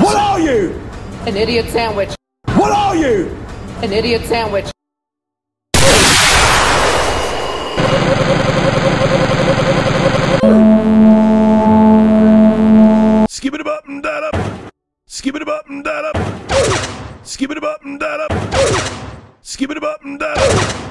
What are you? An idiot sandwich. What are you? An idiot sandwich. Skip it up and that up. Skip it up and that up. Skip it up and that up.